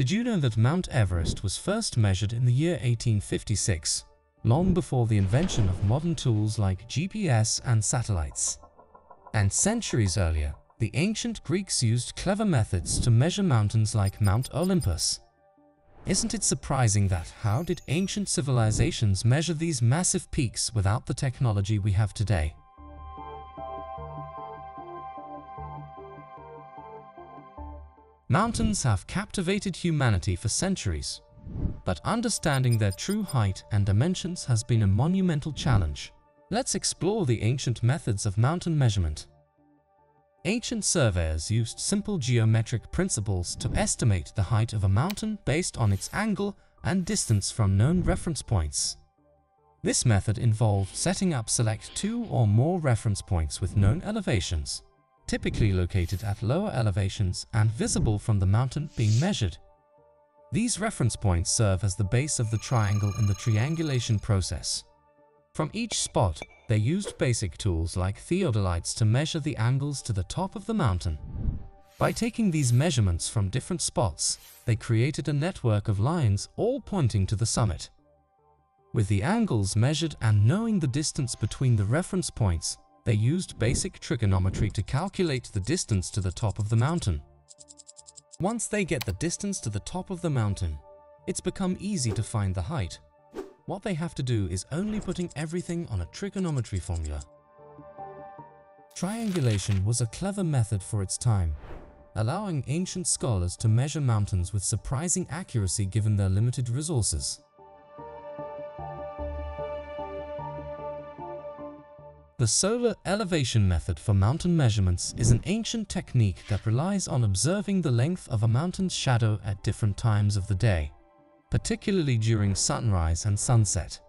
Did you know that Mount Everest was first measured in the year 1856, long before the invention of modern tools like GPS and satellites? And centuries earlier, the ancient Greeks used clever methods to measure mountains like Mount Olympus. Isn't it surprising that how did ancient civilizations measure these massive peaks without the technology we have today? Mountains have captivated humanity for centuries, but understanding their true height and dimensions has been a monumental challenge. Let's explore the ancient methods of mountain measurement. Ancient surveyors used simple geometric principles to estimate the height of a mountain based on its angle and distance from known reference points. This method involved setting up select two or more reference points with known elevations, typically located at lower elevations and visible from the mountain being measured. These reference points serve as the base of the triangle in the triangulation process. From each spot, they used basic tools like theodolites to measure the angles to the top of the mountain. By taking these measurements from different spots, they created a network of lines all pointing to the summit. With the angles measured and knowing the distance between the reference points, they used basic trigonometry to calculate the distance to the top of the mountain. Once they get the distance to the top of the mountain, it's become easy to find the height. What they have to do is only putting everything on a trigonometry formula. Triangulation was a clever method for its time, allowing ancient scholars to measure mountains with surprising accuracy given their limited resources. The solar elevation method for mountain measurements is an ancient technique that relies on observing the length of a mountain's shadow at different times of the day particularly during sunrise and sunset.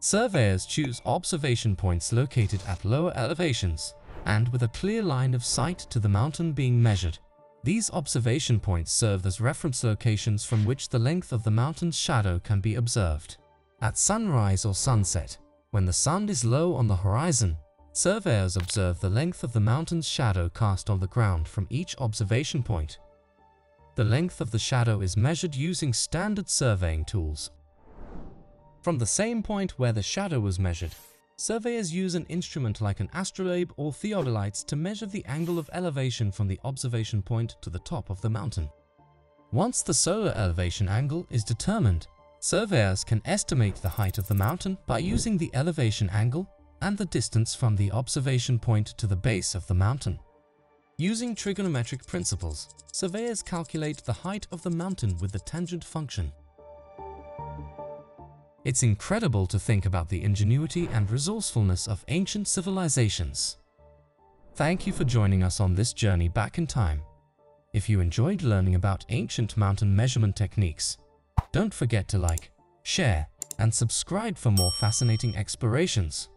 Surveyors choose observation points located at lower elevations and with a clear line of sight to the mountain being measured. These observation points serve as reference locations from which the length of the mountain's shadow can be observed. At sunrise or sunset, when the sun is low on the horizon, surveyors observe the length of the mountain's shadow cast on the ground from each observation point. The length of the shadow is measured using standard surveying tools. From the same point where the shadow was measured, surveyors use an instrument like an astrolabe or theodolites to measure the angle of elevation from the observation point to the top of the mountain. Once the solar elevation angle is determined, surveyors can estimate the height of the mountain by using the elevation angle and the distance from the observation point to the base of the mountain. Using trigonometric principles, surveyors calculate the height of the mountain with the tangent function. It's incredible to think about the ingenuity and resourcefulness of ancient civilizations. Thank you for joining us on this journey back in time. If you enjoyed learning about ancient mountain measurement techniques, don't forget to like, share, and subscribe for more fascinating explorations.